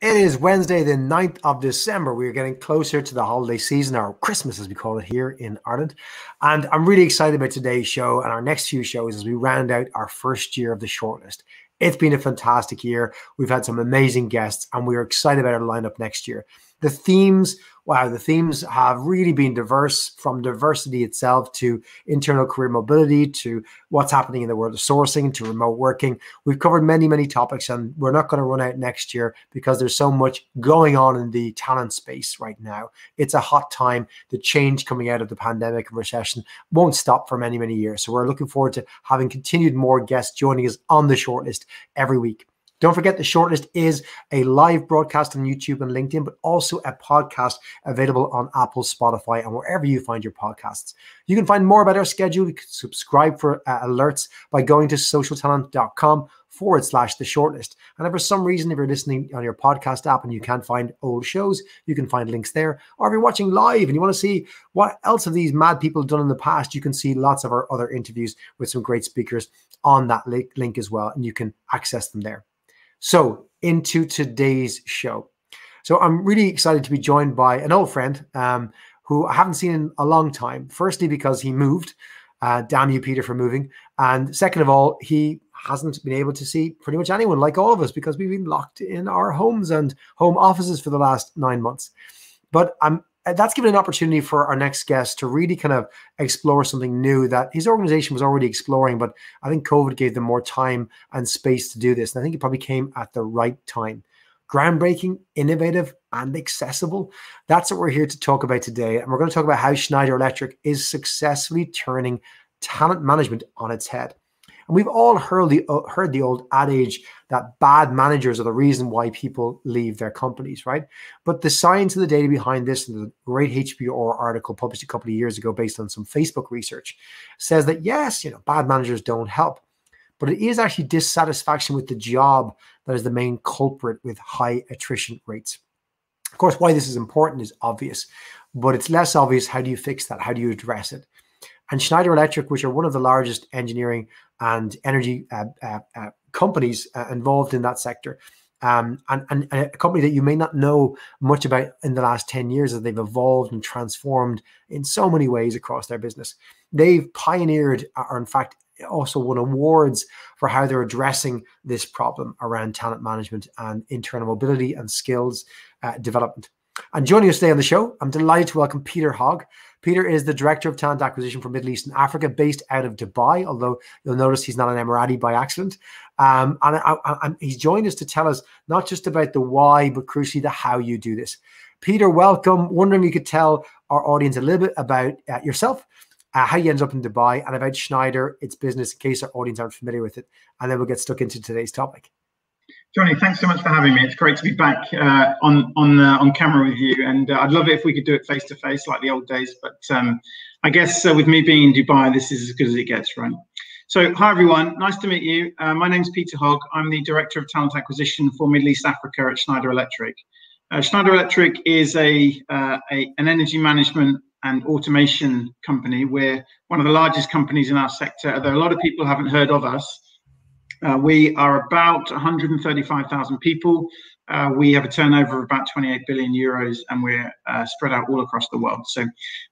It is Wednesday, the 9th of December. We are getting closer to the holiday season, or Christmas as we call it here in Ireland. And I'm really excited about today's show and our next few shows as we round out our first year of the shortlist. It's been a fantastic year. We've had some amazing guests, and we are excited about our lineup next year. The themes wow, the themes have really been diverse from diversity itself to internal career mobility to what's happening in the world of sourcing to remote working. We've covered many, many topics, and we're not going to run out next year because there's so much going on in the talent space right now. It's a hot time. The change coming out of the pandemic and recession won't stop for many, many years. So we're looking forward to having continued more guests joining us on the shortlist every week. Don't forget the shortlist is a live broadcast on YouTube and LinkedIn, but also a podcast available on Apple, Spotify, and wherever you find your podcasts. You can find more about our schedule. You can subscribe for uh, alerts by going to socialtalent.com forward slash the shortlist. And if for some reason, if you're listening on your podcast app and you can't find old shows, you can find links there. Or if you're watching live and you want to see what else have these mad people done in the past, you can see lots of our other interviews with some great speakers on that link as well. And you can access them there. So, into today's show. So, I'm really excited to be joined by an old friend um, who I haven't seen in a long time. Firstly, because he moved. Uh, damn you, Peter, for moving. And second of all, he hasn't been able to see pretty much anyone like all of us because we've been locked in our homes and home offices for the last nine months. But I'm Uh, that's given an opportunity for our next guest to really kind of explore something new that his organization was already exploring, but I think COVID gave them more time and space to do this. And I think it probably came at the right time. Groundbreaking, innovative, and accessible. That's what we're here to talk about today. And we're going to talk about how Schneider Electric is successfully turning talent management on its head. And we've all heard the uh, heard the old adage that bad managers are the reason why people leave their companies, right? But the science and the data behind this, and the great HBR article published a couple of years ago based on some Facebook research, says that yes, you know, bad managers don't help, but it is actually dissatisfaction with the job that is the main culprit with high attrition rates. Of course, why this is important is obvious, but it's less obvious how do you fix that? How do you address it? And Schneider Electric, which are one of the largest engineering and energy uh, uh, uh, companies uh, involved in that sector, um, and, and, a company that you may not know much about in the last 10 years as they've evolved and transformed in so many ways across their business. They've pioneered, uh, or in fact, also won awards for how they're addressing this problem around talent management and internal mobility and skills uh, development. And joining us today on the show, I'm delighted to welcome Peter Hogg. Peter is the Director of Talent Acquisition for Middle East and Africa, based out of Dubai, although you'll notice he's not an Emirati by accident. Um, and I, I, he's joined us to tell us not just about the why, but crucially the how you do this. Peter, welcome. Wondering if you could tell our audience a little bit about uh, yourself, uh, how you ended up in Dubai, and about Schneider, its business, in case our audience aren't familiar with it. And then we'll get stuck into today's topic. Johnny, thanks so much for having me. It's great to be back uh, on on uh, on camera with you, and uh, I'd love it if we could do it face to face like the old days. But um, I guess uh, with me being in Dubai, this is as good as it gets, right? So, hi everyone, nice to meet you. Uh, my name's Peter Hogg. I'm the Director of Talent Acquisition for Middle East Africa at Schneider Electric. Uh, Schneider Electric is a, a an energy management and automation company. We're one of the largest companies in our sector, although a lot of people haven't heard of us. Uh, we are about 135,000 people. Uh, we have a turnover of about 28 billion euros, and we're uh, spread out all across the world. So,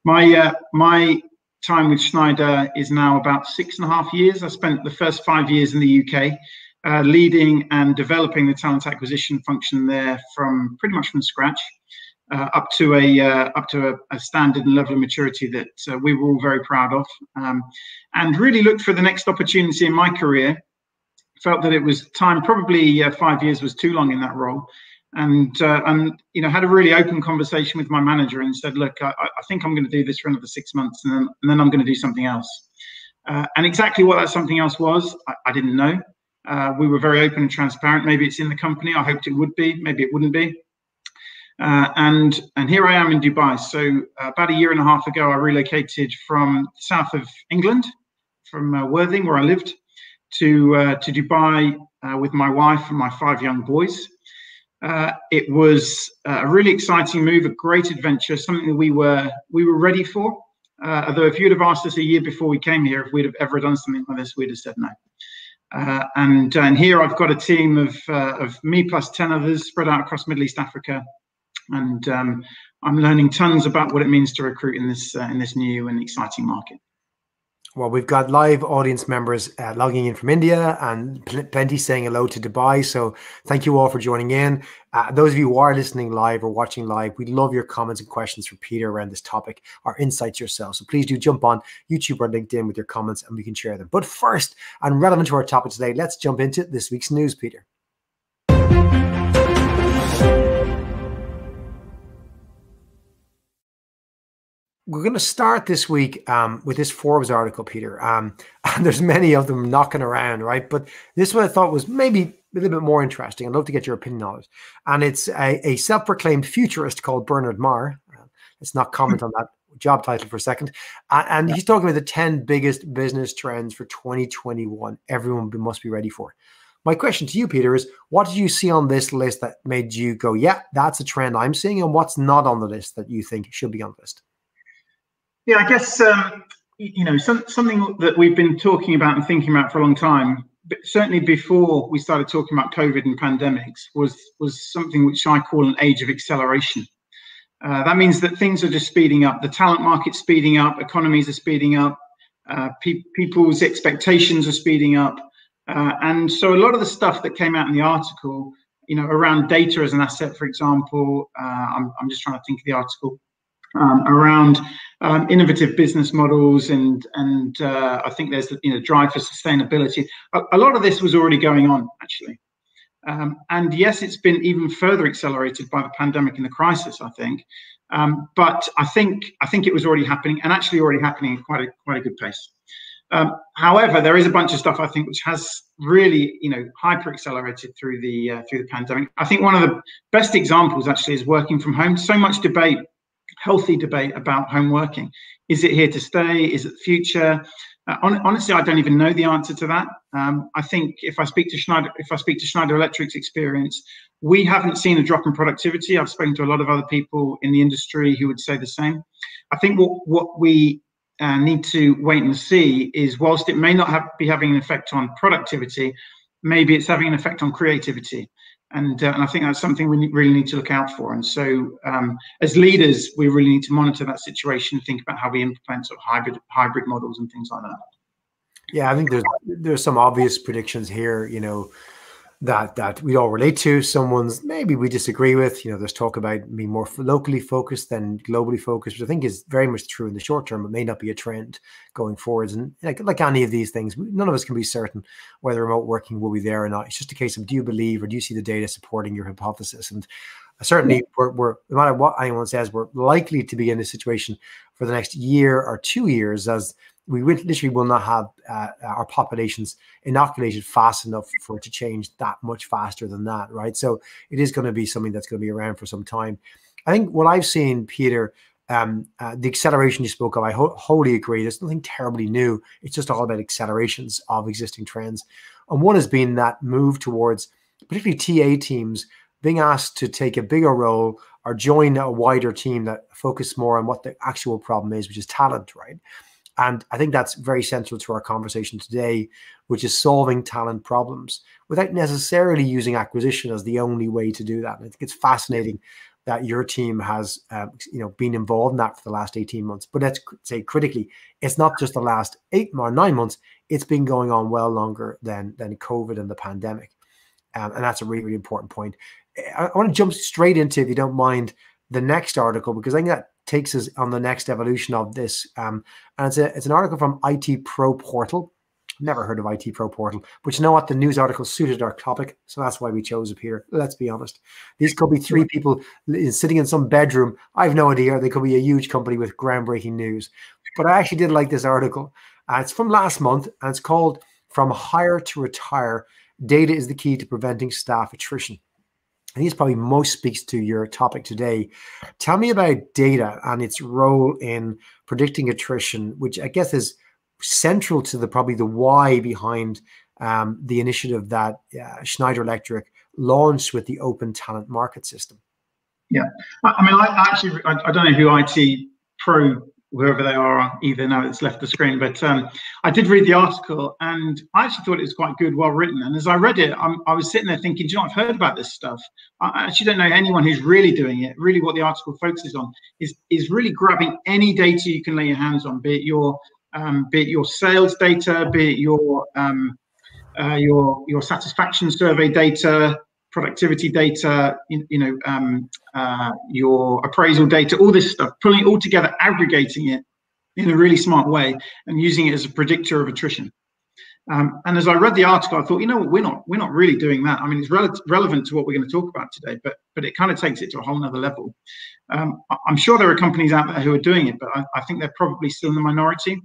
my uh, my time with Schneider is now about six and a half years. I spent the first five years in the UK, uh, leading and developing the talent acquisition function there from pretty much from scratch. Uh, up to a uh, up to a, a, standard and level of maturity that uh, we were all very proud of, um, and really looked for the next opportunity in my career felt that it was time. Probably uh, five years was too long in that role, and uh, and you know had a really open conversation with my manager and said, look, I, I think I'm going to do this for another six months, and then and then I'm going to do something else. Uh, and exactly what that something else was, I, I didn't know. Uh, we were very open and transparent. Maybe it's in the company. I hoped it would be. Maybe it wouldn't be. Uh, and and here I am in Dubai. So uh, about a year and a half ago, I relocated from south of England, from uh, Worthing, where I lived, to uh, to Dubai uh, with my wife and my five young boys. Uh, it was a really exciting move, a great adventure, something that we were we were ready for. Uh, although if you'd have asked us a year before we came here if we'd have ever done something like this, we'd have said no. Uh, and, and here I've got a team of, uh, of me plus 10 others spread out across Middle East Africa. And um, I'm learning tons about what it means to recruit in this, uh, in this new and exciting market. Well, we've got live audience members uh, logging in from India and pl- plenty saying hello to Dubai. So thank you all for joining in. Uh, those of you who are listening live or watching live, we love your comments and questions for Peter around this topic or insights yourself. So please do jump on YouTube or LinkedIn with your comments and we can share them. But first, and relevant to our topic today, let's jump into this week's news, Peter. We're going to start this week um, with this Forbes article, Peter. Um, and there's many of them knocking around, right? But this one I thought was maybe a little bit more interesting. I'd love to get your opinion on it. And it's a, a self-proclaimed futurist called Bernard Marr. Uh, let's not comment on that job title for a second. Uh, and he's talking about the 10 biggest business trends for 2021. Everyone must be ready for. My question to you, Peter, is what did you see on this list that made you go, yeah, that's a trend I'm seeing? And what's not on the list that you think should be on the list? Yeah, I guess um, you know some, something that we've been talking about and thinking about for a long time. But certainly before we started talking about COVID and pandemics, was was something which I call an age of acceleration. Uh, that means that things are just speeding up. The talent market's speeding up. Economies are speeding up. Uh, pe- people's expectations are speeding up. Uh, and so a lot of the stuff that came out in the article, you know, around data as an asset, for example, uh, I'm, I'm just trying to think of the article um, around um, innovative business models and and uh, I think there's you know drive for sustainability. A, a lot of this was already going on actually, um, and yes, it's been even further accelerated by the pandemic and the crisis. I think, um, but I think I think it was already happening and actually already happening at quite a quite a good pace. Um, however, there is a bunch of stuff I think which has really, you know, hyper accelerated through the uh, through the pandemic. I think one of the best examples actually is working from home. So much debate healthy debate about home working. Is it here to stay? Is it the future? Uh, on, honestly, I don't even know the answer to that. Um, I think if I speak to Schneider, if I speak to Schneider Electric's experience, we haven't seen a drop in productivity. I've spoken to a lot of other people in the industry who would say the same. I think what what we uh, need to wait and see is, whilst it may not have, be having an effect on productivity, maybe it's having an effect on creativity and, uh, and I think that's something we really need to look out for. And so, um, as leaders, we really need to monitor that situation, think about how we implement sort of hybrid hybrid models and things like that. Yeah, I think there's there's some obvious predictions here. You know, that that we all relate to. Someone's maybe we disagree with. You know, there's talk about being more locally focused than globally focused, which I think is very much true in the short term. It may not be a trend going forwards. And like like any of these things, none of us can be certain whether remote working will be there or not. It's just a case of do you believe or do you see the data supporting your hypothesis? And uh, certainly, we're, we're no matter what anyone says, we're likely to be in this situation for the next year or two years as we literally will not have uh, our populations inoculated fast enough for it to change that much faster than that, right? So it is going to be something that's going to be around for some time. I think what I've seen, Peter, um, uh, the acceleration you spoke of, I ho- wholly agree. There's nothing terribly new. It's just all about accelerations of existing trends. And one has been that move towards particularly TA teams being asked to take a bigger role or join a wider team that focus more on what the actual problem is, which is talent, right? And I think that's very central to our conversation today, which is solving talent problems without necessarily using acquisition as the only way to do that. And I think it's fascinating that your team has, uh, you know, been involved in that for the last 18 months. But let's say critically, it's not just the last eight or nine months. It's been going on well longer than than COVID and the pandemic. Um, and that's a really, really important point. I, I want to jump straight into, if you don't mind, the next article because I think that takes us on the next evolution of this. Um, and it's, a, it's an article from IT Pro Portal. Never heard of IT Pro Portal, but you know what? The news article suited our topic, so that's why we chose it here. Let's be honest. These could be three people sitting in some bedroom. I have no idea. They could be a huge company with groundbreaking news. But I actually did like this article. Uh, it's from last month, and it's called "From Hire to Retire: Data is the Key to Preventing Staff Attrition." And this probably most speaks to your topic today. Tell me about data and its role in predicting attrition, which I guess is central to the probably the why behind um, the initiative that uh, Schneider Electric launched with the Open Talent Market System. Yeah, I mean, I actually I, I don't know who IT Pro whoever they are either now it's left the screen. But um, I did read the article and I actually thought it was quite good, well written. And as I read it, I'm, i was sitting there thinking, do you know, I've heard about this stuff. I actually don't know anyone who's really doing it. Really, what the article focuses on is is really grabbing any data you can lay your hands on, be it your um, be it your sales data, be it your um, uh, your your satisfaction survey data, productivity data, you, you know, um, uh, your appraisal data, all this stuff, pulling it all together, aggregating it in a really smart way, and using it as a predictor of attrition. Um, and as I read the article, I thought, you know what, we're not we're not really doing that. I mean, it's rel- relevant to what we're going to talk about today, but but it kind of takes it to a whole nother level. Um, I'm sure there are companies out there who are doing it, but I, I think they're probably still in the minority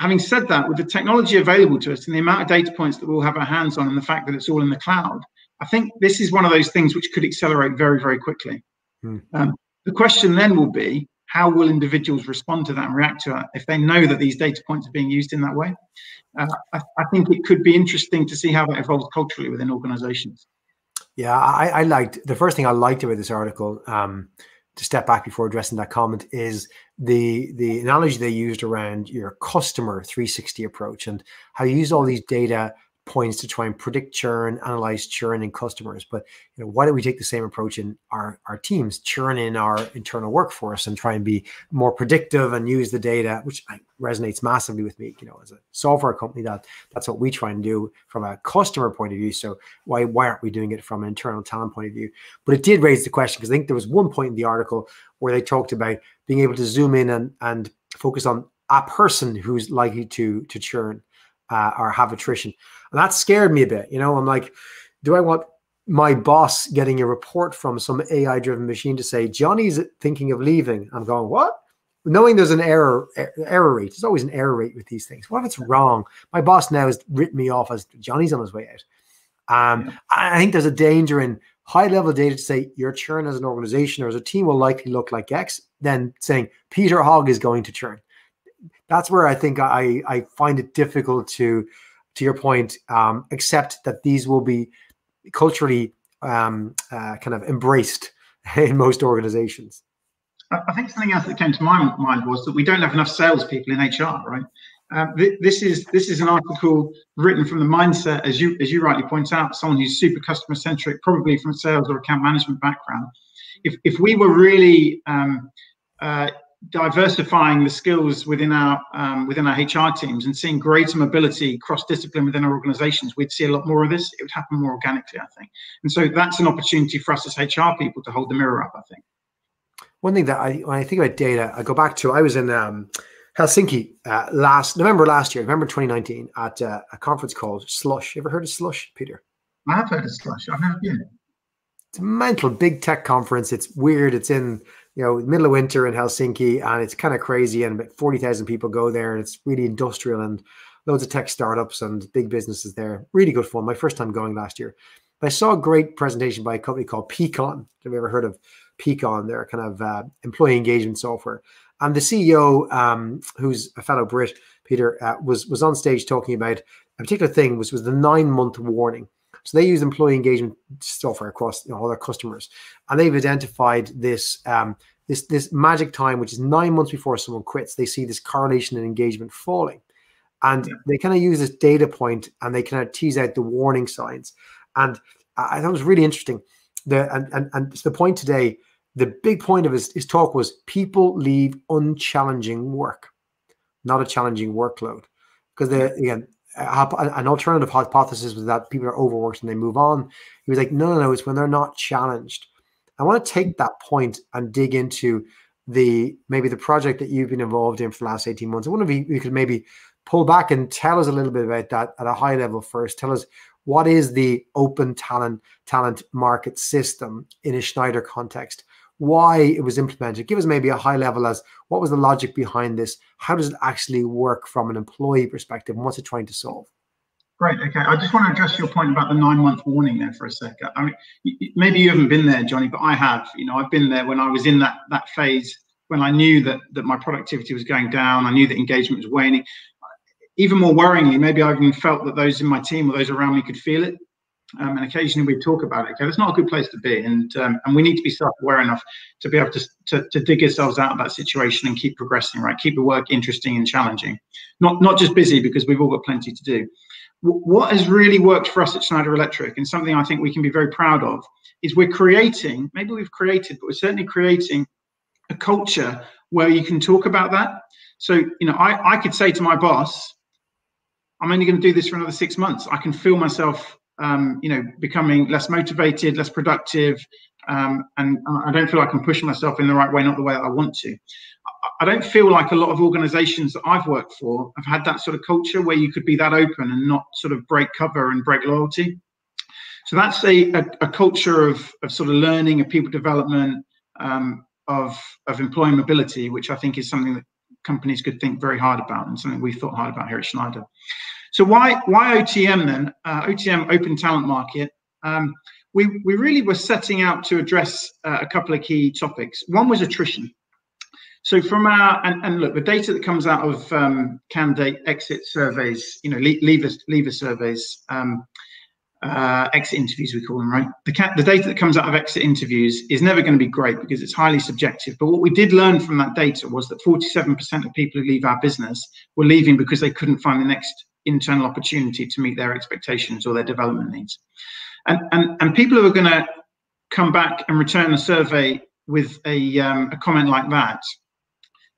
having said that, with the technology available to us and the amount of data points that we'll have our hands on and the fact that it's all in the cloud, I think this is one of those things which could accelerate very, very quickly. Hmm. Um, the question then will be how will individuals respond to that and react to it if they know that these data points are being used in that way? Uh, I, I, think it could be interesting to see how that evolves culturally within organizations. Yeah, I, I liked the first thing I liked about this article. Um, to step back before addressing that comment is the the analogy they used around your customer 360 approach and how you use all these data points to try and predict churn, analyze churn in customers. But you know, why don't we take the same approach in our, our teams, churn in our internal workforce and try and be more predictive and use the data, which resonates massively with me. You know, as a software company, that that's what we try and do from a customer point of view. So why why aren't we doing it from an internal talent point of view? But it did raise the question because I think there was one point in the article where they talked about being able to zoom in and and focus on a person who's likely to to churn uh, or have attrition. That scared me a bit. You know, I'm like, do I want my boss getting a report from some AI driven machine to say, Johnny's thinking of leaving? I'm going, what? Knowing there's an error error rate, there's always an error rate with these things. What if it's wrong? My boss now has written me off as Johnny's on his way out. Um, yeah. I think there's a danger in high level data to say your churn as an organization or as a team will likely look like X, then saying Peter Hogg is going to churn that's where I think I I find it difficult to to your point um, accept that these will be culturally um, uh, kind of embraced in most organizations. I think something else that came to my mind was that we don't have enough salespeople in HR, right? Um, th- this is this is an article written from the mindset, as you as you rightly point out, someone who's super customer centric, probably from sales or account management background. If if we were really um, uh, diversifying the skills within our um, within our HR teams and seeing greater mobility cross discipline within our organizations, we'd see a lot more of this. It would happen more organically, I think. And so that's an opportunity for us as HR people to hold the mirror up, I think. One thing that I when I think about data, I go back to I was in um, Helsinki uh, last November last year, November 2019, at uh, a conference called Slush. You ever heard of Slush, Peter? I have heard of Slush. I have, yeah. It's a mental big tech conference. It's weird. It's in you know, middle of winter in Helsinki, and it's kind of crazy. And about forty thousand people go there, and it's really industrial and loads of tech startups and big businesses there. Really good fun. My first time going last year. But I saw a great presentation by a company called Peakon. Have you ever heard of Peakon? They're kind of uh, employee engagement software. And the CEO, um, who's a fellow Brit, Peter, uh, was was on stage talking about a particular thing, which was the nine month warning. So they use employee engagement software across you know, all their customers, and they've identified this um, this this magic time, which is nine months before someone quits. They see this correlation in engagement falling, and yeah. they kind of use this data point and they kind of tease out the warning signs. And I thought it was really interesting. The and and, and the point today, the big point of his, his talk was people leave unchallenging work, not a challenging workload, because they again an alternative hypothesis was that people are overworked and they move on. He was like, no, no, no, it's when they're not challenged. I want to take that point and dig into the maybe the project that you've been involved in for the last 18 months. I wonder if you could maybe pull back and tell us a little bit about that at a high level first. Tell us what is the open talent talent market system in a Schneider context? Why it was implemented. Give us maybe a high level as what was the logic behind this? How does it actually work from an employee perspective? And what's it trying to solve? Great. Okay. I just want to address your point about the nine month warning there for a second. I mean, maybe you haven't been there, Johnny, but I have. You know, I've been there when I was in that that phase when I knew that that my productivity was going down. I knew that engagement was waning. Even more worryingly, maybe I even felt that those in my team or those around me could feel it. Um, and occasionally we talk about it. Okay, that's not a good place to be, and um, and we need to be self-aware enough to be able to, to, to dig ourselves out of that situation and keep progressing. Right, keep the work interesting and challenging, not not just busy because we've all got plenty to do. W- what has really worked for us at Schneider Electric, and something I think we can be very proud of, is we're creating. Maybe we've created, but we're certainly creating a culture where you can talk about that. So you know, I I could say to my boss. I'm only going to do this for another six months. I can feel myself um, you know, becoming less motivated, less productive, um, and I don't feel like I'm pushing myself in the right way, not the way that I want to. I don't feel like a lot of organizations that I've worked for have had that sort of culture where you could be that open and not sort of break cover and break loyalty. So that's a, a, a culture of, of sort of learning, of people development, um, of, of employee mobility, which I think is something that companies could think very hard about and something we've thought hard about here at Schneider. So why why OTM then? Uh, OTM Open Talent Market. Um, we we really were setting out to address uh, a couple of key topics. One was attrition. So from our and, and look, the data that comes out of um, candidate exit surveys, you know, leaver leaver surveys, um, uh, exit interviews we call them, right? The, ca- the data that comes out of exit interviews is never going to be great because it's highly subjective. But what we did learn from that data was that 47% of people who leave our business were leaving because they couldn't find the next internal opportunity to meet their expectations or their development needs. And, and, and people who are going to come back and return a survey with a, um, a comment like that,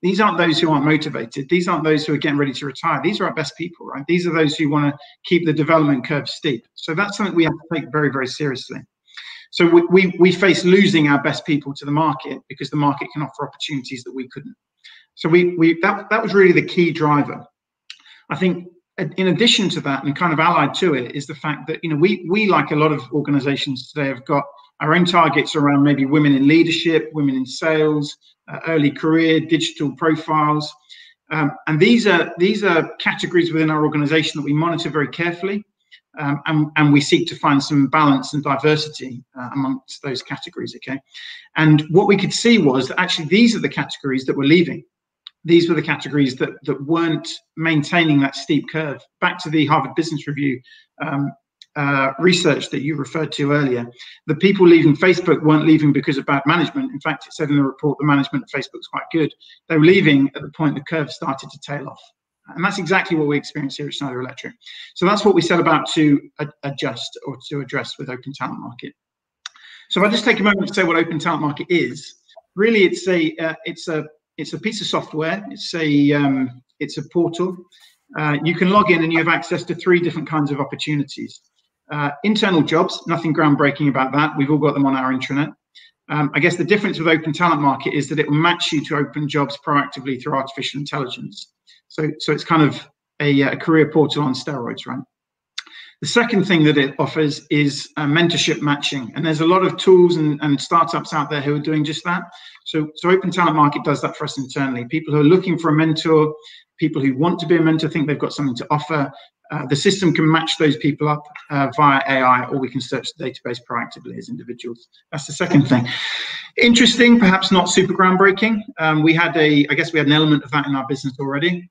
these aren't those who aren't motivated. These aren't those who are getting ready to retire. These are our best people, right? These are those who want to keep the development curve steep. So that's something we have to take very, very seriously. So we, we, we face losing our best people to the market because the market can offer opportunities that we couldn't. So we, we that, that was really the key driver. I think in addition to that, and kind of allied to it, is the fact that you know we we like a lot of organisations today have got our own targets around maybe women in leadership, women in sales, uh, early career, digital profiles, um, and these are these are categories within our organisation that we monitor very carefully, um, and and we seek to find some balance and diversity uh, amongst those categories. Okay, and what we could see was that actually these are the categories that were leaving these were the categories that that weren't maintaining that steep curve. Back to the Harvard Business Review um, uh, research that you referred to earlier, the people leaving Facebook weren't leaving because of bad management. In fact, it said in the report the management at Facebook was quite good. They were leaving at the point the curve started to tail off. And that's exactly what we experience here at Schneider Electric. So that's what we set about to adjust or to address with Open Talent Market. So if I just take a moment to say what Open Talent Market is, really it's a uh, it's a it's a piece of software. It's a um, it's a portal. Uh, you can log in and you have access to three different kinds of opportunities. Uh, internal jobs, nothing groundbreaking about that. We've all got them on our intranet. Um, I guess the difference with Open Talent Market is that it will match you to open jobs proactively through artificial intelligence. So, so it's kind of a, a career portal on steroids, right? The second thing that it offers is uh, mentorship matching. And there's a lot of tools and, and startups out there who are doing just that. So, so Open Talent Market does that for us internally. People who are looking for a mentor, people who want to be a mentor, think they've got something to offer. Uh, the system can match those people up uh, via AI, or we can search the database proactively as individuals. That's the second thing. Interesting, perhaps not super groundbreaking. Um, we had a, I guess we had an element of that in our business already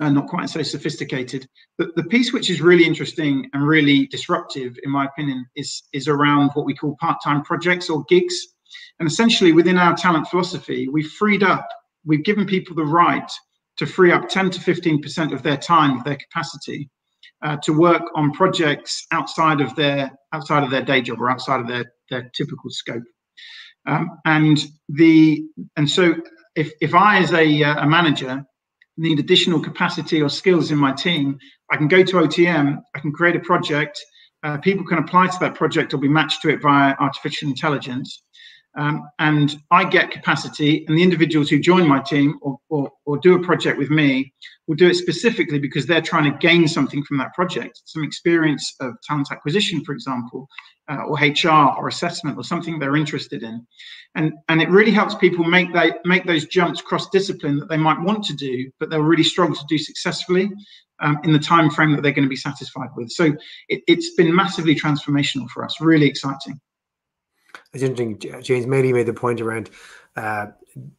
and not quite so sophisticated. But the piece which is really interesting and really disruptive, in my opinion, is is around what we call part-time projects or gigs. And essentially, within our talent philosophy, we've freed up, we've given people the right to free up 10 to 15% of their time, of their capacity, uh, to work on projects outside of their outside of their day job or outside of their their typical scope. Um, and the and so if if I as a, uh, a manager need additional capacity or skills in my team, I can go to OTM, I can create a project, uh, people can apply to that project or be matched to it via artificial intelligence. Um, and I get capacity, and the individuals who join my team or, or, or, do a project with me will do it specifically because they're trying to gain something from that project, some experience of talent acquisition, for example, uh, or HR or assessment or something they're interested in. And, and it really helps people make, they, make those jumps cross discipline that they might want to do, but they'll really struggle to do successfully um, in the time frame that they're going to be satisfied with. So it, it's been massively transformational for us, really exciting. It's interesting. James Maley made the point around uh,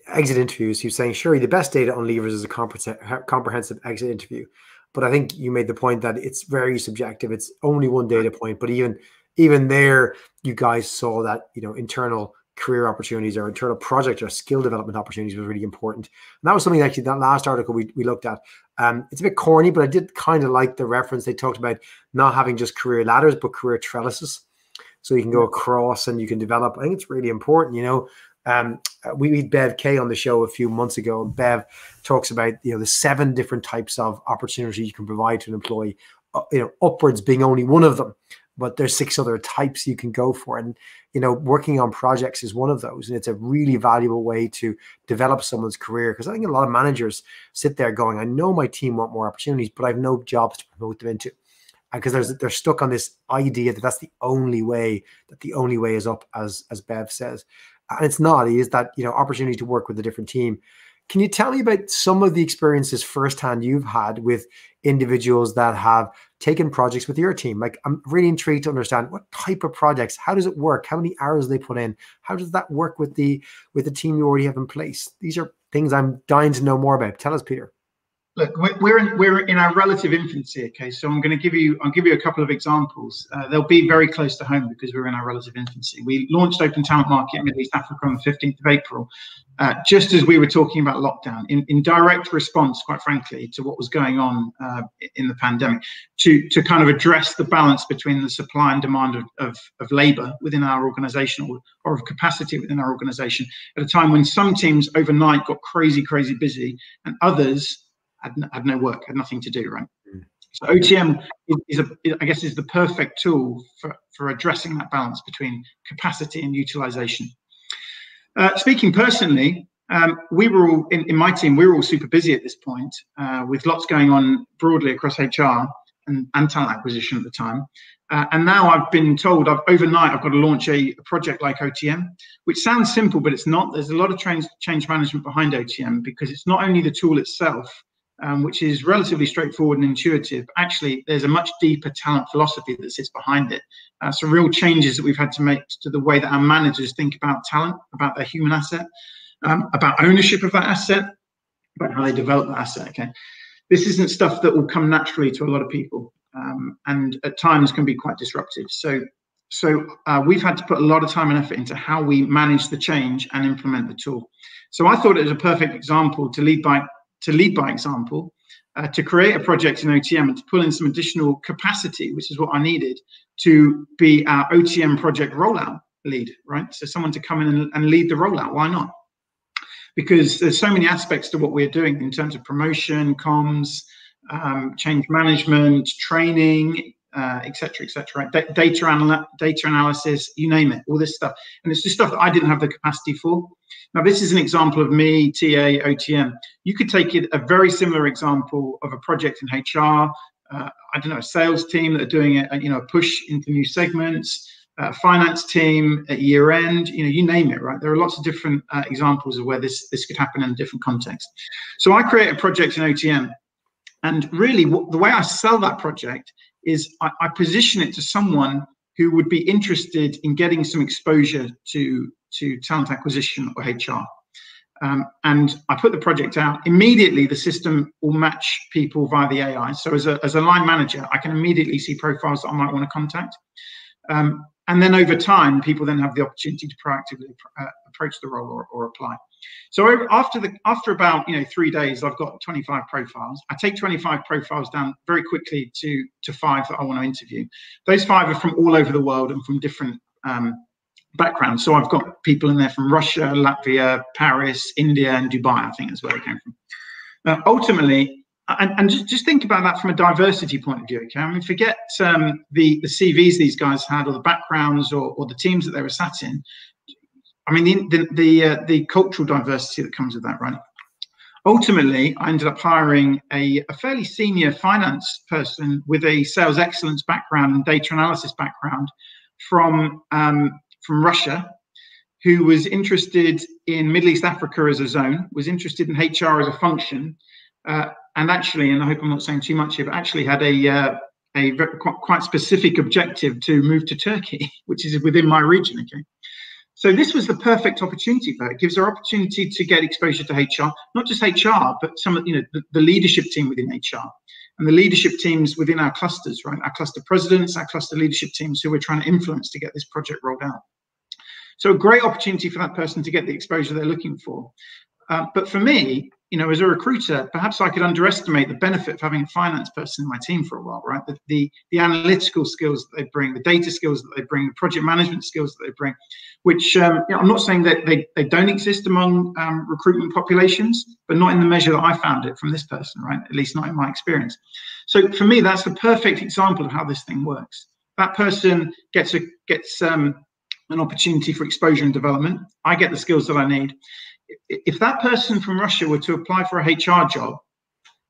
exit interviews. He was saying, sure, the best data on leavers is a comprehensive exit interview. But I think you made the point that it's very subjective. It's only one data point. But even even there, you guys saw that you know internal career opportunities or internal project or skill development opportunities was really important. And that was something actually that last article we, we looked at. Um, it's a bit corny, but I did kind of like the reference they talked about not having just career ladders, but career trellises. So you can go across and you can develop. I think it's really important, you know. Um, we had Bev Kaye on the show a few months ago. Bev talks about you know the seven different types of opportunities you can provide to an employee. Uh, you know, upwards being only one of them but there's six other types you can go for and you know working on projects is one of those and it's a really valuable way to develop someone's career because i think a lot of managers sit there going i know my team want more opportunities but i've no jobs to promote them into because they're, they're stuck on this idea that that's the only way that the only way is up as as bev says and it's not it is that you know opportunity to work with a different team can you tell me about some of the experiences firsthand you've had with individuals that have taken projects with your team? Like, I'm really intrigued to understand what type of projects, how does it work, how many hours they put in, how does that work with the with the team you already have in place? These are things I'm dying to know more about. Tell us, Peter look we're in, we're in our relative infancy okay? So i'm going to give you i'll give you a couple of examples. Uh, they'll be very close to home because we're in our relative infancy. We launched open talent market in middle east africa on the 15th of april uh, just as we were talking about lockdown in, in direct response quite frankly to what was going on uh, in the pandemic to to kind of address the balance between the supply and demand of, of, of labor within our organization or, or of capacity within our organization at a time when some teams overnight got crazy crazy busy and others had, had no work, had nothing to do, right? Mm. So OTM is, a, I guess, is the perfect tool for, for addressing that balance between capacity and utilization. Uh, speaking personally, um, we were all in, in, my team. We were all super busy at this point, uh, with lots going on broadly across HR and, and talent acquisition at the time. Uh, and now I've been told I've overnight I've got to launch a, a, project like OTM, which sounds simple, but it's not. There's a lot of change, change management behind OTM because it's not only the tool itself, um, which is relatively straightforward and intuitive. Actually, there's a much deeper talent philosophy that sits behind it. Uh, some real changes that we've had to make to the way that our managers think about talent, about their human asset, um, about ownership of that asset, about how they develop that asset. Okay, this isn't stuff that will come naturally to a lot of people, um, and at times can be quite disruptive. So. So uh, we've had to put a lot of time and effort into how we manage the change and implement the tool. So I thought it was a perfect example to lead by to lead by example, uh, to create a project in OTM and to pull in some additional capacity, which is what I needed to be our OTM project rollout lead, right? So someone to come in and, and lead the rollout. Why not? Because there's so many aspects to what we're doing in terms of promotion, comms, um, change management, training, etc., uh, etc. Et data anal- data analysis, you name it, all this stuff, and it's just stuff that I didn't have the capacity for. Now, this is an example of me, TA, OTM. You could take it a very similar example of a project in HR. Uh, I don't know, a sales team that are doing a, you know a push into new segments. Uh, finance team at year end, you know, you name it, right? There are lots of different uh, examples of where this this could happen in a different context. So I create a project in OTM, and really, the way I sell that project is I, I position it to someone who would be interested in getting some exposure to to talent acquisition or HR. Um, and I put the project out. Immediately, the system will match people via the AI. So as a, as a line manager, I can immediately see profiles that I might want to contact. Um, and then over time, people then have the opportunity to proactively uh, approach the role or, or apply. So after the after about you know three days, I've got 25 profiles. I take 25 profiles down very quickly to to five that I want to interview. Those five are from all over the world and from different um, backgrounds. So I've got people in there from Russia, Latvia, Paris, India, and Dubai. I think is where they came from. Uh, ultimately, and, and just, just think about that from a diversity point of view. Okay, I mean, forget um, the the CVs these guys had, or the backgrounds, or, or the teams that they were sat in. I mean, the the the, uh, the cultural diversity that comes with that, right? Ultimately, I ended up hiring a, a fairly senior finance person with a sales excellence background and data analysis background from um, from Russia, who was interested in Middle East Africa as a zone, was interested in HR as a function, uh, and actually, and I hope I'm not saying too much here, but actually had a uh, a quite specific objective to move to Turkey, which is within my region. Okay, so this was the perfect opportunity for her. It gives her opportunity to get exposure to HR, not just HR, but some of you know the, the leadership team within HR. and the leadership teams within our clusters, right? Our cluster presidents, our cluster leadership teams who we're trying to influence to get this project rolled out. So a great opportunity for that person to get the exposure they're looking for. Uh, but for me, you know, as a recruiter, perhaps I could underestimate the benefit of having a finance person in my team for a while, right? The, the, the analytical skills that they bring, the data skills that they bring, the project management skills that they bring, which um, you know, I'm not saying that they, they don't exist among um, recruitment populations, but not in the measure that I found it from this person, right? At least not in my experience. So for me, that's the perfect example of how this thing works. That person gets a gets um, an opportunity for exposure and development. I get the skills that I need if that person from Russia were to apply for a HR job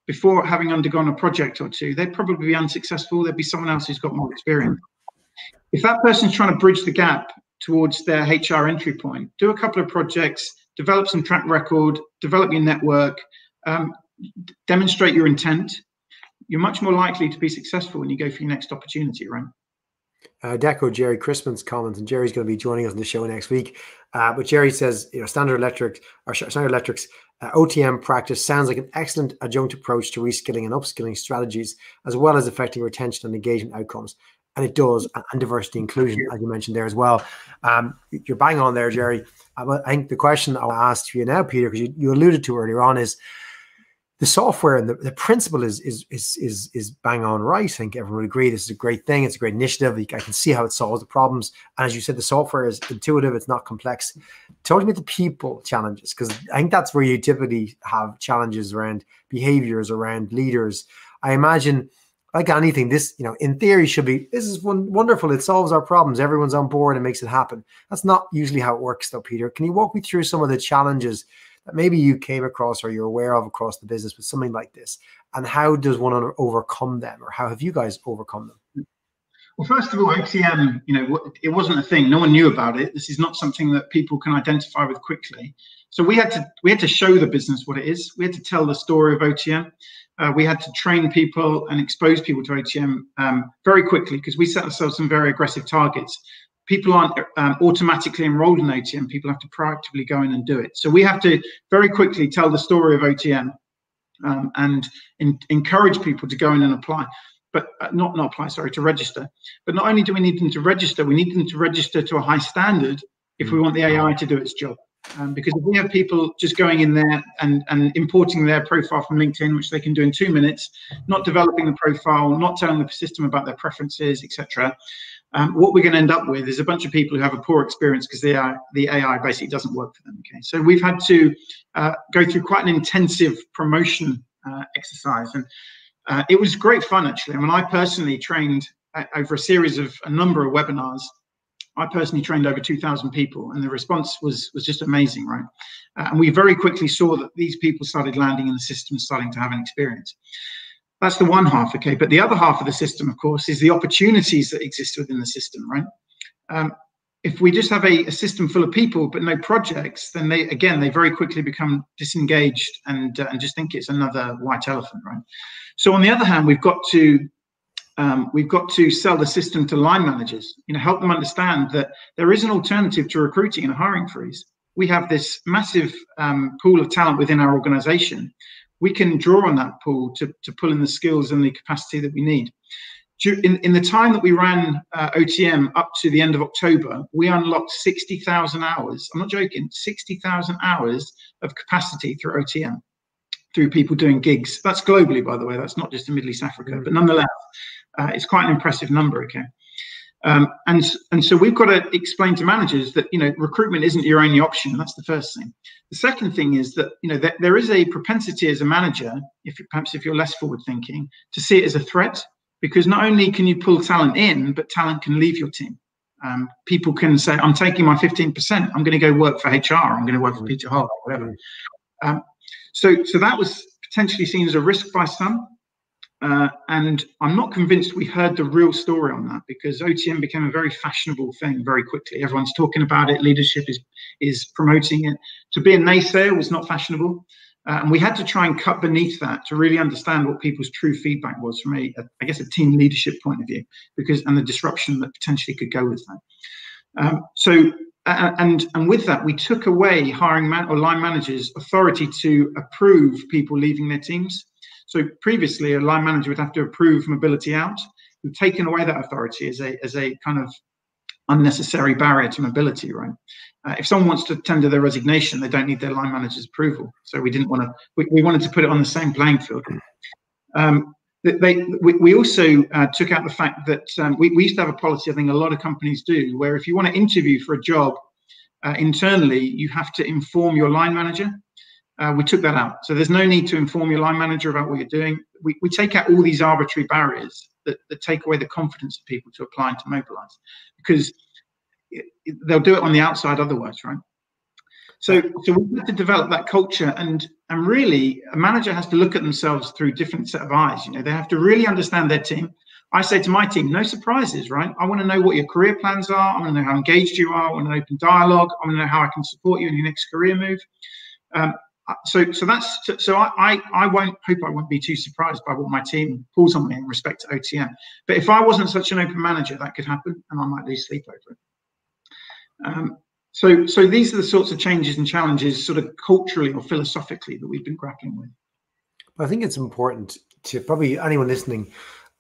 before having undergone a project or two, they'd probably be unsuccessful. There'd be someone else who's got more experience. If that person's trying to bridge the gap towards their HR entry point, do a couple of projects, develop some track record, develop your network, um, demonstrate your intent. You're much more likely to be successful when you go for your next opportunity, right? Uh, Deco Gerry Crispin's comments, and Gerry's going to be joining us on the show next week. Uh, but Gerry says, you know, Standard Electric or Standard Electric's uh, OTM practice sounds like an excellent adjunct approach to reskilling and upskilling strategies, as well as affecting retention and engagement outcomes. And it does, and diversity inclusion, as you mentioned there as well. Um, you're bang on there, Gerry. I think the question I'll ask you now, Peter, because you, you alluded to earlier on, is the software and the, the principle is, is is is is bang on right. I think everyone would agree this is a great thing. It's a great initiative. I can see how it solves the problems. And as you said, the software is intuitive. It's not complex. Talk to me about the people challenges because I think that's where you typically have challenges around behaviors, around leaders. I imagine, like anything, this you know, in theory, should be this is wonderful. It solves our problems. Everyone's on board and makes it happen. That's not usually how it works, though, Peter. Can you walk me through some of the challenges? That maybe you came across or you're aware of across the business with something like this? And how does one overcome them, or how have you guys overcome them? Well, first of all, OTM, you know, it wasn't a thing. No one knew about it. This is not something that people can identify with quickly. So we had to we had to show the business what it is. We had to tell the story of OTM. Uh, we had to train people and expose people to OTM um, very quickly because we set ourselves some very aggressive targets people aren't um, automatically enrolled in OTM. People have to proactively go in and do it. So we have to very quickly tell the story of OTM um, and in, encourage people to go in and apply, but uh, not not apply. Sorry, to register. But not only do we need them to register, we need them to register to a high standard if we want the AI to do its job. Um, because if we have people just going in there and, and importing their profile from LinkedIn, which they can do in two minutes, not developing the profile, not telling the system about their preferences, etc., um, what we're going to end up with is a bunch of people who have a poor experience because the AI, the AI basically doesn't work for them. Okay, so we've had to uh, go through quite an intensive promotion uh, exercise, and uh, it was great fun actually. I mean, I personally trained uh, over a series of a number of webinars. I personally trained over 2,000 people, and the response was was just amazing, right? Uh, and we very quickly saw that these people started landing in the system, starting to have an experience. That's the one half, okay. But the other half of the system, of course, is the opportunities that exist within the system, right? Um, if we just have a, a, system full of people but no projects, then they again they very quickly become disengaged and uh, and just think it's another white elephant, right? So on the other hand, we've got to um, we've got to sell the system to line managers. You know, help them understand that there is an alternative to recruiting and a hiring freeze. We have this massive um, pool of talent within our organization we can draw on that pool to, to pull in the skills and the capacity that we need. In, in the time that we ran uh, OTM up to the end of October, we unlocked 60,000 hours. I'm not joking, 60,000 hours of capacity through OTM, through people doing gigs. That's globally, by the way. That's not just in Middle East Africa, mm. but nonetheless, uh, it's quite an impressive number. Okay. Um, and and so we've got to explain to managers that you know recruitment isn't your only option. That's the first thing. The second thing is that you know that there is a propensity as a manager, if perhaps if you're less forward thinking, to see it as a threat because not only can you pull talent in, but talent can leave your team. Um, people can say, "I'm taking my 15%. I'm going to go work for HR. I'm going to work for Peter Hall, whatever." Um, so so that was potentially seen as a risk by some. Uh, and I'm not convinced we heard the real story on that because OTM became a very fashionable thing very quickly. Everyone's talking about it. Leadership is is promoting it. To be a naysayer was not fashionable, uh, and we had to try and cut beneath that to really understand what people's true feedback was from a, a I guess, a team leadership point of view, because and the disruption that potentially could go with that. Um, so. Uh, and and with that, we took away hiring man or line managers' authority to approve people leaving their teams. So previously, a line manager would have to approve mobility out. We've taken away that authority as a as a kind of unnecessary barrier to mobility, right? Uh, if someone wants to tender their resignation, they don't need their line manager's approval. So we didn't want to. We, we wanted to put it on the same playing field. Um, they, we, also uh, took out the fact that um, we, we used to have a policy, I think a lot of companies do, where if you want to interview for a job uh, internally, you have to inform your line manager. Uh, we took that out. So there's no need to inform your line manager about what you're doing. We, we take out all these arbitrary barriers that, that take away the confidence of people to apply and to mobilize because it, it, they'll do it on the outside otherwise, right? So, so we have to develop that culture, and and really, a manager has to look at themselves through different set of eyes. You know, they have to really understand their team. I say to my team, no surprises, right? I want to know what your career plans are. I want to know how engaged you are. I want an open dialogue. I want to know how I can support you in your next career move. Um, so, so that's so, so I, I, won't hope I won't be too surprised by what my team pulls on me in respect to OTM. But if I wasn't such an open manager, that could happen, and I might lose sleep over it. Um, so, so these are the sorts of changes and challenges, sort of culturally or philosophically, that we've been grappling with. I think it's important to probably anyone listening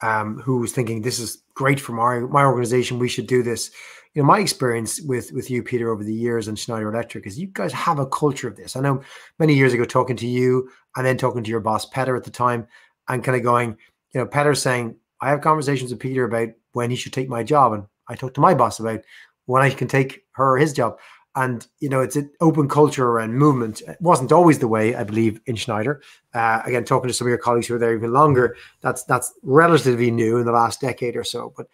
um, who's thinking this is great for my my organization, we should do this. You know, my experience with with you, Peter, over the years and Schneider Electric is you guys have a culture of this. I know many years ago talking to you and then talking to your boss Peter at the time, and kind of going, you know, Peter saying, I have conversations with Peter about when he should take my job, and I talk to my boss about when I can take her or his job. And you know, it's an open culture and movement. It wasn't always the way, I believe, in Schneider. Uh, again, talking to some of your colleagues who are there even longer, that's that's relatively new in the last decade or so. But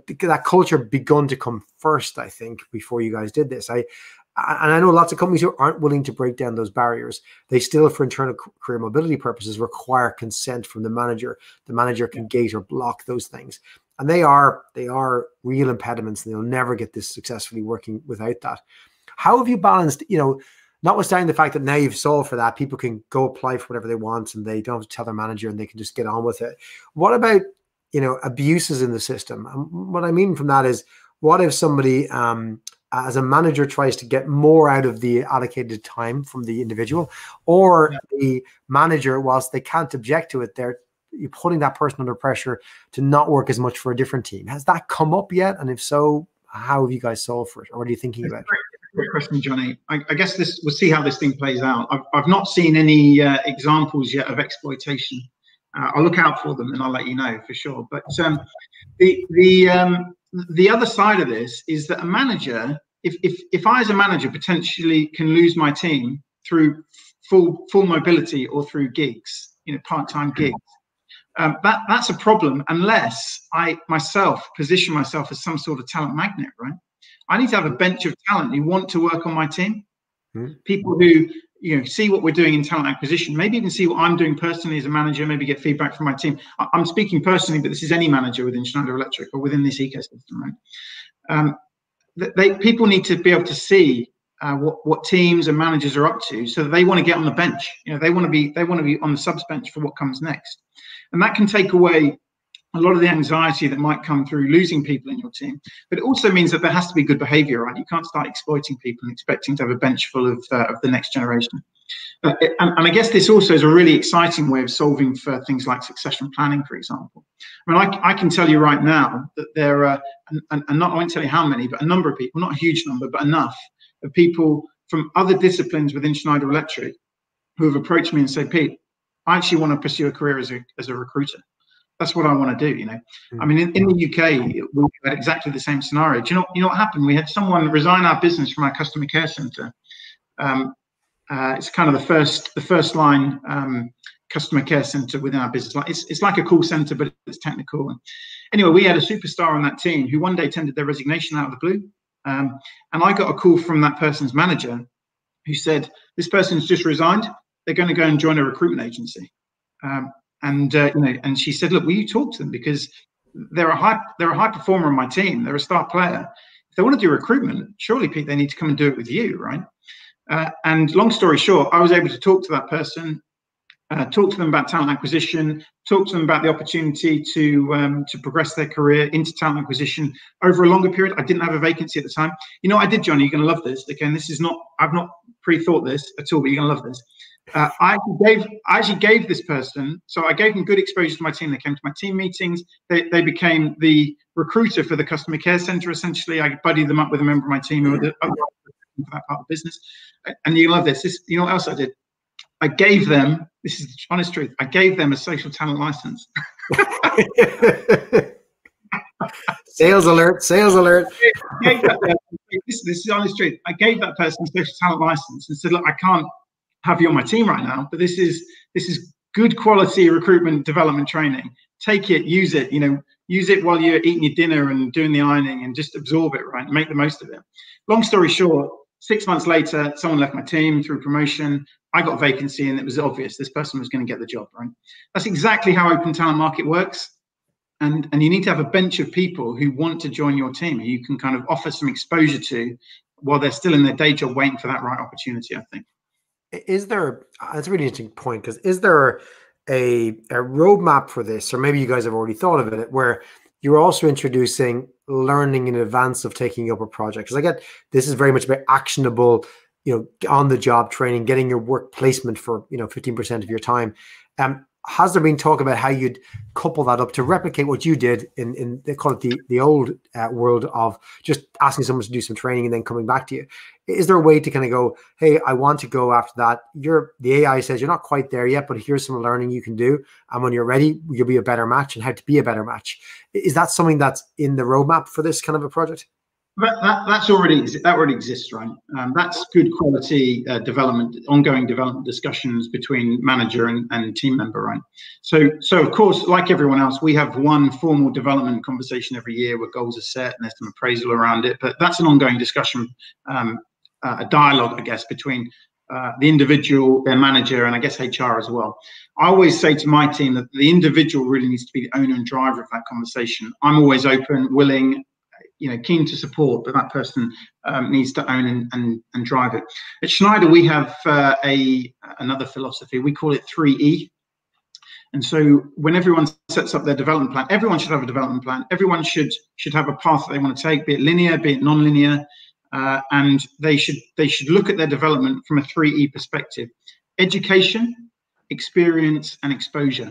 but that culture begun to come first, I think, before you guys did this. I and I know lots of companies who aren't willing to break down those barriers. They still, for internal career mobility purposes, require consent from the manager. The manager can gate or block those things and they are they are real impediments and they'll never get this successfully working without that how have you balanced you know notwithstanding the fact that now you've solved for that people can go apply for whatever they want and they don't have to tell their manager and they can just get on with it what about you know abuses in the system and what i mean from that is what if somebody um, as a manager tries to get more out of the allocated time from the individual or yeah. the manager whilst they can't object to it they're you're putting that person under pressure to not work as much for a different team. Has that come up yet? And if so, how have you guys solved for it? Or what are you thinking about? Great question, Johnny. I, I, guess this we'll see how this thing plays out. I've, I've not seen any uh, examples yet of exploitation. Uh, I'll look out for them and I'll let you know for sure. But um, the the um, the other side of this is that a manager, if if if I as a manager potentially can lose my team through full full mobility or through gigs, you know, part time gigs, um, that that's a problem unless I myself position myself as some sort of talent magnet, right? I need to have a bench of talent who want to work on my team, mm-hmm. people who you know see what we're doing in talent acquisition, maybe even see what I'm doing personally as a manager, maybe get feedback from my team. I, am speaking personally, but this is any manager within Schneider Electric or within this ecosystem, right? Um, they people need to be able to see uh, what what teams and managers are up to, so they want to get on the bench. You know, they want to be they want to be on the subs bench for what comes next. And that can take away a lot of the anxiety that might come through losing people in your team. But it also means that there has to be good behavior, right? You can't start exploiting people and expecting to have a bench full of, uh, of the next generation. Uh, and, and, I guess this also is a really exciting way of solving for things like succession planning, for example. I mean, I, I can tell you right now that there are, and, and not, I won't tell you how many, but a number of people, not a huge number, but enough of people from other disciplines within Schneider Electric who have approached me and said, Pete, I actually want to pursue a career as a as a recruiter. That's what I want to do. You know. I mean, in, in the UK, we had exactly the same scenario. Do you know? You know what happened? We had someone resign our business from our customer care center. Um, uh, it's kind of the first the first line um, customer care center within our business. Like it's, it's like a call center, but it's technical. And anyway, we had a superstar on that team who one day tendered their resignation out of the blue. Um, and I got a call from that person's manager who said, This person's just resigned they're going to go and join a recruitment agency. Um, and uh, you know, and she said, "Look, will you talk to them because they're a high they're a high performer on my team. They're a star player. If they want to do recruitment, surely, Pete, they need to come and do it with you, right?" Uh, and long story short, I was able to talk to that person, uh, talk to them about talent acquisition, talk to them about the opportunity to um, to progress their career into talent acquisition over a longer period. I didn't have a vacancy at the time. You know, I did, Johnny. You're going to love this. Again, this is not I've not pre-thought this at all, but you're going to love this. Uh, I gave I actually gave this person, so I gave them good exposure to my team. They came to my team meetings. They, they became the recruiter for the customer care center. Essentially, I buddied them up with a member of my team who for that part of the business. And you love this. This you know what else I did? I gave them. This is the honest truth. I gave them a social talent license. sales alert! Sales alert! That, this, this is honest truth. I gave that person a social talent license and said, "Look, I can't have you on my team right now, but this is this is good quality recruitment development training. Take it, use it. You know, use it while you're eating your dinner and doing the ironing, and just absorb it. Right, make the most of it. Long story short, six months later, someone left my team through promotion. I got vacancy, and it was obvious this person was going to get the job. Right, that's exactly how open talent market works. And, and you need to have a bench of people who want to join your team who you can kind of offer some exposure to while they're still in their day job waiting for that right opportunity i think is there that's a really interesting point because is there a, a roadmap for this? Or maybe you guys have already thought of it where you're also introducing learning in advance of taking up a project. Because i get this is very much about actionable you know on the job training getting your work placement for you know 15% of your time. Um has there been talk about how you'd couple that up to replicate what you did in in they call it the the old uh, world of just asking someone to do some training and then coming back to you? Is there a way to kind of go hey i want to go after that. You're the ai says you're not quite there yet but here's some learning you can do. And when you're ready you'll be a better match. And how to be a better match. Is that something that's in the roadmap for this kind of a project that, that, that's already that already exists, right? Um, that's good quality uh, development, ongoing development discussions between manager and, and team member, right? So, so of course, like everyone else, we have one formal development conversation every year where goals are set and there's some appraisal around it. But that's an ongoing discussion, um, uh, a dialogue, I guess, between uh, the individual, their manager, and I guess HR as well. I always say to my team that the individual really needs to be the owner and driver of that conversation. I'm always open, willing, you know keen to support, but that person um, needs to own and, and, and drive it. At Schneider, we have uh, a another philosophy. We call it three E. And so when everyone sets up their development plan, everyone should have a development plan. Everyone should should have a path that they want to take, be it linear, be it non-linear, uh, and they should they should look at their development from a three E perspective: education, experience, and exposure.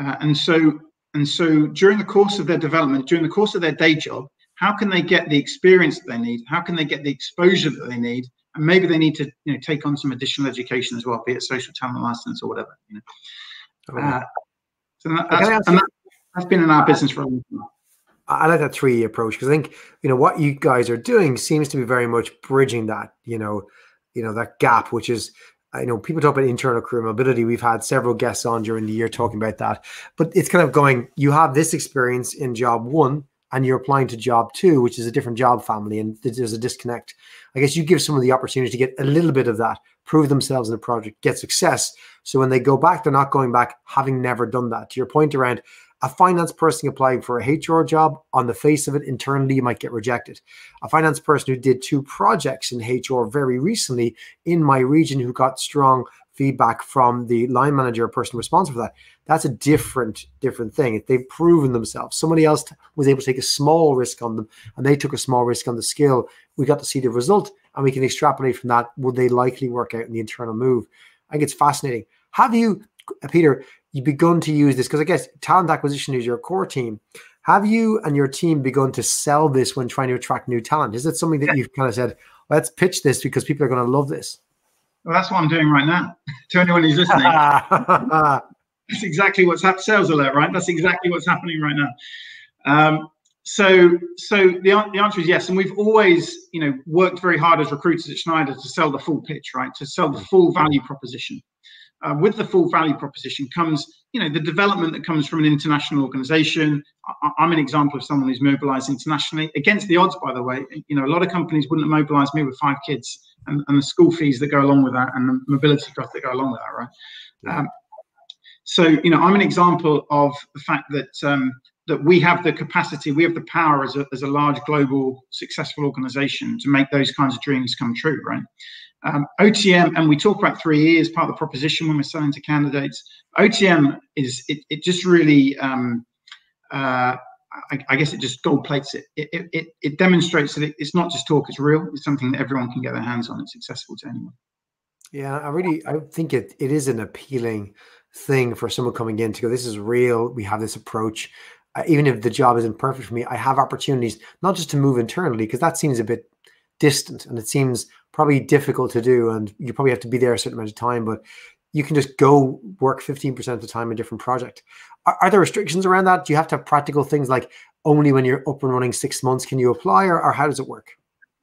Uh, and so and so during the course of their development, during the course of their day job, how can they get the experience that they need? How can they get the exposure that they need? And maybe they need to, you know, take on some additional education as well, be it social talent license or whatever. You know? Oh, uh, so that, that's, that, has been in our business for a long time. I like that three approach because I think you know what you guys are doing seems to be very much bridging that you know you know that gap, which is I know people talk about internal career mobility. We've had several guests on during the year talking about that, but it's kind of going. You have this experience in job one, and you're applying to job two, which is a different job family, and there's a disconnect. I guess you give someone the opportunity to get a little bit of that, prove themselves in the project, get success. So when they go back, they're not going back having never done that. To your point around a finance person applying for a HR job, on the face of it, internally, you might get rejected. A finance person who did two projects in HR very recently in my region who got strong feedback from the line manager or person responsible for that that's a different different thing. They've proven themselves somebody else was able to take a small risk on them and they took a small risk on the skill we got to see the result and we can extrapolate from that would they likely work out in the internal move? I think it's fascinating. Have you peter you begun to use this because i guess talent acquisition is your core team have you and your team begun to sell this when trying to attract new talent is it something that yeah. you've kind of said let's pitch this because people are going to love this well, that's what I'm doing right now. to anyone who's listening, that's exactly what's happening. Sales alert, right? That's exactly what's happening right now. Um, so, so the, the answer is yes, and we've always, you know, worked very hard as recruiters at Schneider to sell the full pitch, right? To sell the full value proposition. Uh, with the full value proposition comes, you know, the development that comes from an international organization. I, am an example of someone who's mobilized internationally against the odds, by the way. You know, a lot of companies wouldn't have mobilized me with five kids and, and the school fees that go along with that and the mobility costs that go along with that, right? Yeah. Um, so, you know, I'm an example of the fact that um, that we have the capacity, we have the power as a, as a large global successful organization to make those kinds of dreams come true, right? Um, OTM, and we talk about three years, part of the proposition when we're selling to candidates. OTM is, it, it just really, um, uh, I, I, guess it just gold plates it. It, it, it demonstrates that it's not just talk, it's real. It's something that everyone can get their hands on. It's accessible to anyone. Yeah, I really I think it it is an appealing thing for someone coming in to go, this is real. We have this approach. Uh, even if the job isn't perfect for me, I have opportunities not just to move internally because that seems a bit distant and it seems probably difficult to do, and you probably have to be there a certain amount of time. But you can just go work 15% of the time in a different project. Are, are, there restrictions around that? Do you have to have practical things like only when you're up and running six months can you apply, or, or how does it work?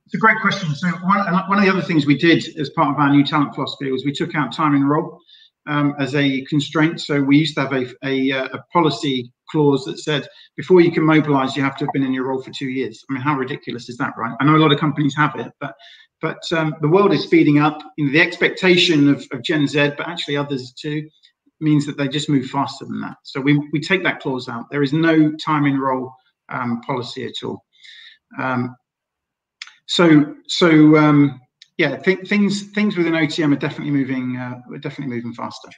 It's a great question. So one, one of the other things we did as part of our new talent philosophy was we took out time in role um, as a constraint. So we used to have a, a, uh, a, policy clause that said before you can mobilize, you have to have been in your role for two years. I mean, how ridiculous is that, right? I know a lot of companies have it, but but um, the world is speeding up. You know, the expectation of, of Gen Z, but actually others too, means that they just move faster than that. So we, we take that clause out. There is no time in role um, policy at all. Um, so so um, yeah, th- things things within OTM are definitely moving. Uh, are definitely moving faster.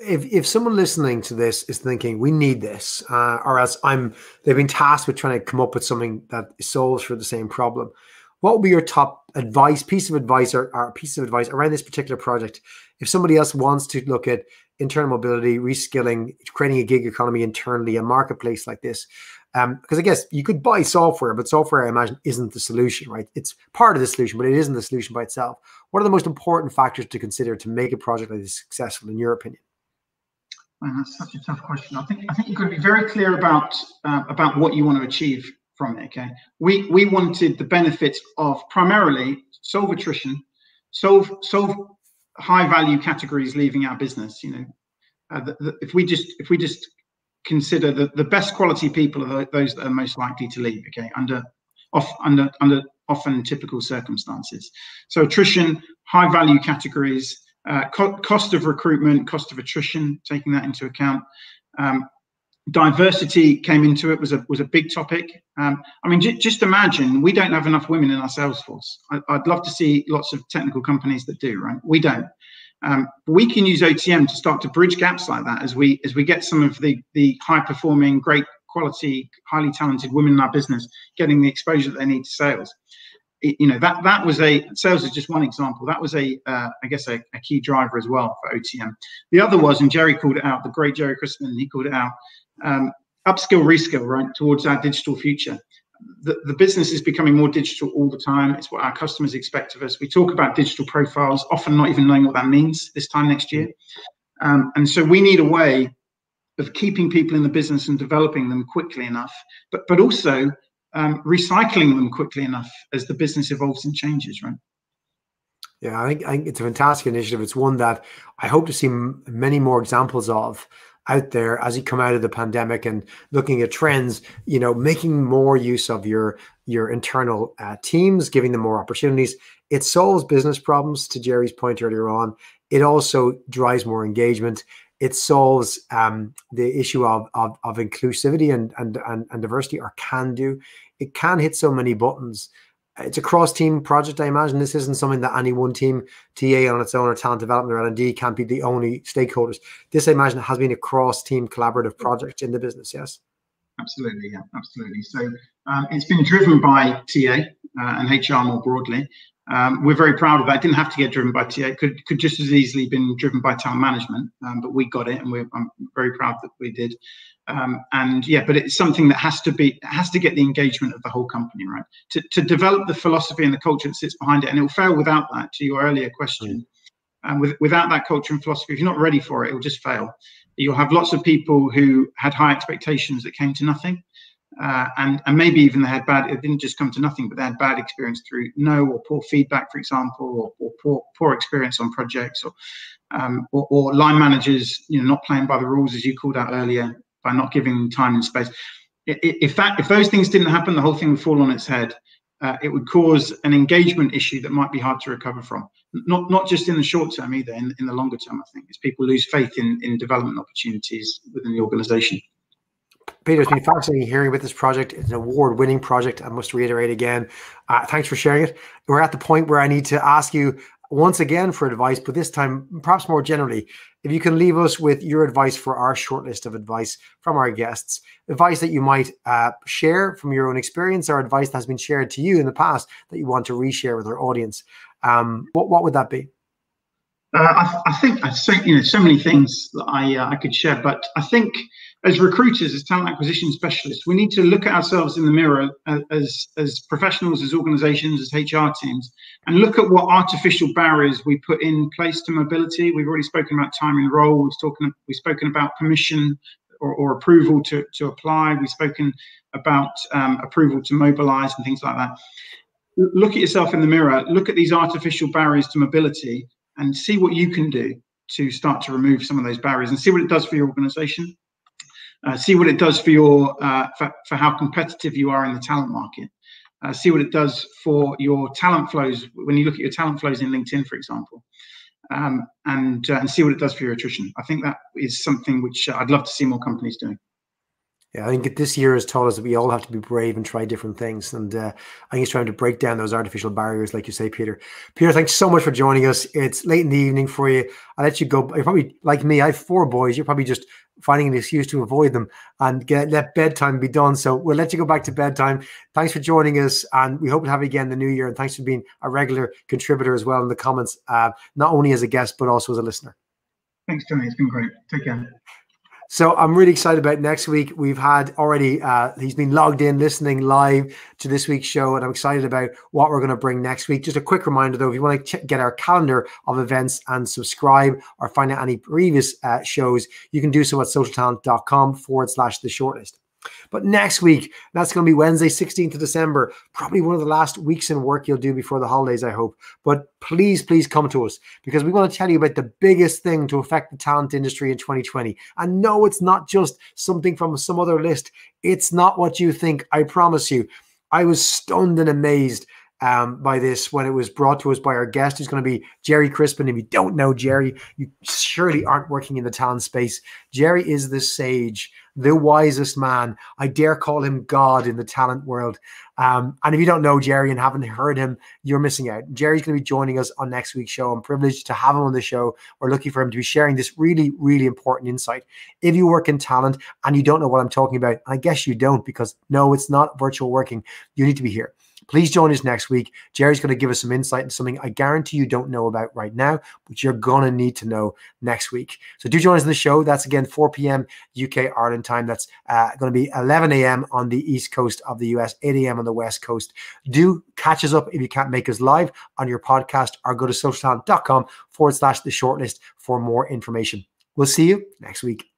If if someone listening to this is thinking we need this, uh, or else I'm, they've been tasked with trying to come up with something that solves for the same problem. What would be your top advice, piece of advice, or, or piece of advice around this particular project? If somebody else wants to look at internal mobility, reskilling, creating a gig economy internally, a marketplace like this, um, because I guess you could buy software, but software, I imagine, isn't the solution, right? It's part of the solution, but it isn't the solution by itself. What are the most important factors to consider to make a project like this successful, in your opinion? That's such a tough question. I think I think you've got to be very clear about uh, about what you want to achieve from it. Okay, we we wanted the benefits of primarily solve attrition, solve solve high value categories leaving our business. You know, uh, the, the, if we just if we just consider that the best quality people are those that are most likely to leave. Okay, under off under under often typical circumstances. So attrition, high value categories, uh, co- cost of recruitment, cost of attrition, taking that into account. Um, diversity came into it was a was a big topic. Um, I mean, just imagine we don't have enough women in our sales force. I, would love to see lots of technical companies that do, right? We don't. Um, we can use OTM to start to bridge gaps like that as we as we get some of the the high performing, great quality, highly talented women in our business getting the exposure that they need to sales. You know that that was a sales is just one example. That was a uh, I guess a, a, key driver as well for OTM. The other was, and Gerry called it out, the great Gerry Crispin, he called it out, um, upskill, reskill, right towards our digital future the, the business is becoming more digital all the time. It's what our customers expect of us. We talk about digital profiles, often not even knowing what that means this time next year. Um, and so we need a way of keeping people in the business and developing them quickly enough, but but also um, recycling them quickly enough as the business evolves and changes, right? Yeah, I think, I think it's a fantastic initiative. It's one that I hope to see many more examples of out there as you come out of the pandemic and looking at trends you know making more use of your your internal uh, teams giving them more opportunities it solves business problems to Gerry's point earlier on it also drives more engagement it solves um, the issue of, of, of inclusivity and, and, and, and diversity or can do it can hit so many buttons it's a cross team project. I imagine this isn't something that any one team, TA on its own or talent development or L&D can't be the only stakeholders. This, I imagine, has been a cross team collaborative project in the business. Yes. Absolutely. Yeah, absolutely. So um, it's been driven by TA uh, and HR more broadly. Um, we're very proud of that. It didn't have to get driven by TA. It could could just as easily been driven by town management, um, but we got it, and we're I'm very proud that we did. Um, and yeah, but it's something that has to be has to get the engagement of the whole company, right? To to develop the philosophy and the culture that sits behind it, and it will fail without that. To your earlier question, mm. and with, without that culture and philosophy, if you're not ready for it, it will just fail. You'll have lots of people who had high expectations that came to nothing uh, and and maybe even they had bad. It didn't just come to nothing, but they had bad experience through no or poor feedback, for example, or, or poor poor experience on projects, or, um, or, or line managers, you know, not playing by the rules as you called out earlier by not giving time and space. If that if those things didn't happen, the whole thing would fall on its head. Uh, it would cause an engagement issue that might be hard to recover from. Not not just in the short term either, in, in the longer term. I think as people lose faith in in development opportunities within the organisation. Peter, it's been fascinating hearing about this project. It's an award winning project. I must reiterate again. Uh, thanks for sharing it. We're at the point where I need to ask you once again for advice, but this time, perhaps more generally, if you can leave us with your advice for our short list of advice from our guests, advice that you might uh, share from your own experience or advice that has been shared to you in the past that you want to reshare with our audience, um, what, what would that be? Uh, I, I, think I think you know so many things that I uh, I could share, but I think as recruiters, as talent acquisition specialists, we need to look at ourselves in the mirror uh, as as professionals, as organisations, as HR teams, and look at what artificial barriers we put in place to mobility. We've already spoken about time and role. We've spoken we've spoken about permission or, or approval to to apply. We've spoken about um, approval to mobilise and things like that. Look at yourself in the mirror. Look at these artificial barriers to mobility and see what you can do to start to remove some of those barriers and see what it does for your organization. Uh, see what it does for your uh, for, for, how competitive you are in the talent market. Uh, see what it does for your talent flows when you look at your talent flows in LinkedIn, for example, um, and uh, and see what it does for your attrition. I think that is something which I'd love to see more companies doing. Yeah, I think this year has taught us that we all have to be brave and try different things. And uh, I think it's trying to break down those artificial barriers, like you say, Peter. Peter, thanks so much for joining us. It's late in the evening for you. I'll let you go. You're probably like me. I have four boys. You're probably just finding an excuse to avoid them and get let bedtime be done. So we'll let you go back to bedtime. Thanks for joining us, and we hope to have you again the new year. And thanks for being a regular contributor as well in the comments, uh, not only as a guest but also as a listener. Thanks, Johnny. It's been great. Take care. So I'm really excited about next week. We've had already, uh, he's been logged in listening live to this week's show, and I'm excited about what we're going to bring next week. Just a quick reminder though, if you want to ch- get our calendar of events and subscribe or find out any previous uh, shows, you can do so at socialtalent.com forward slash the shortlist. But next week, that's going to be Wednesday, 16th of December, probably one of the last weeks in work you'll do before the holidays, I hope. But please, please come to us because we want to tell you about the biggest thing to affect the talent industry in 2020. And no, it's not just something from some other list, it's not what you think, I promise you. I was stunned and amazed um, by this when it was brought to us by our guest, who's going to be Gerry Crispin. If you don't know Gerry, you surely aren't working in the talent space. Gerry is the sage the wisest man. I dare call him God in the talent world. Um, and if you don't know Gerry and haven't heard him, you're missing out. Gerry's going to be joining us on next week's show. I'm privileged to have him on the show. We're looking for him to be sharing this really, really important insight. If you work in talent and you don't know what I'm talking about, I guess you don't because no, it's not virtual working. You need to be here. Please join us next week. Gerry's going to give us some insight into something I guarantee you don't know about right now, but you're going to need to know next week. So do join us in the show. That's again 4 p.m. UK Ireland time. That's uh, going to be 11 a.m. on the east coast of the US, 8 a.m. on the west coast. Do catch us up if you can't make us live on your podcast or go to socialtalent.com forward slash the shortlist for more information. We'll see you next week.